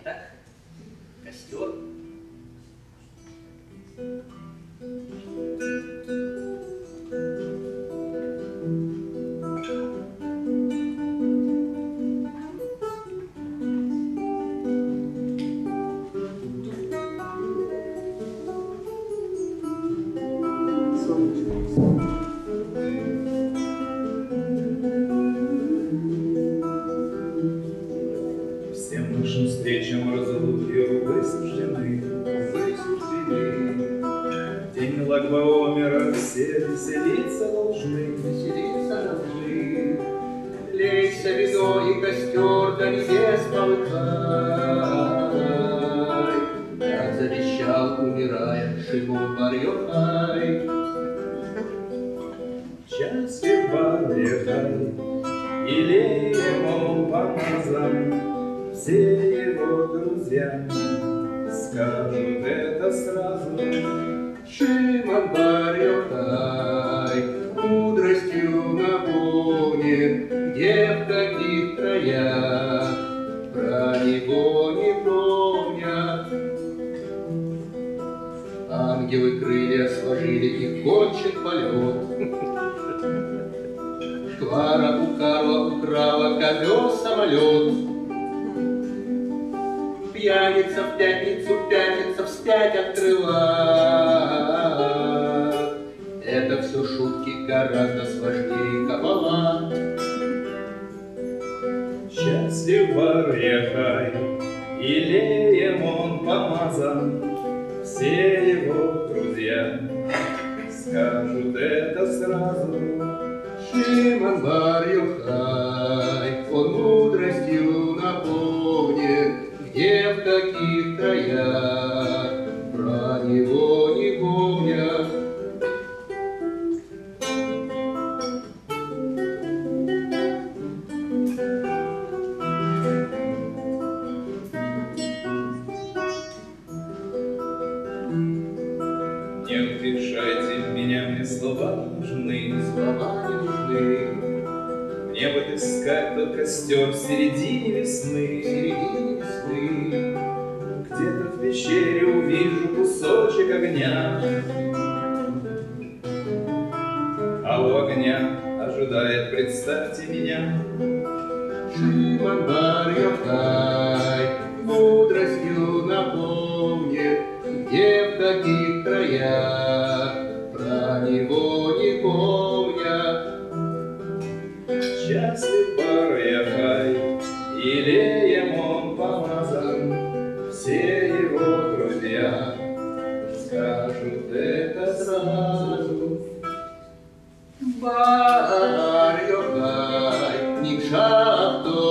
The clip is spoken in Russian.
Итак, костер. День Лагбаомера все веселиться должны, Веселиться должны, Лейся вино и костер до небес полыхай. Как завещал, умирая, Шимон бар Йохай. Счастлив Валерхай, Илеем он помазан, Все его друзья скажут это сразу. Него не помнят. Ангелы крылья сложили и кончен полет. Клара у Карла украла ковер самолет. Пьяница в пятницу, пятница вспять от Счастлив Варьяхай, Илеем он помазан, Все его друзья скажут это сразу. Шимон бар меня, мне слова нужны, Слова нужны, Мне бы отыскать тот костер в середине в весны. середине весны. Где-то в пещере увижу кусочек огня, А у огня ожидает, представьте меня, Шимон бар chato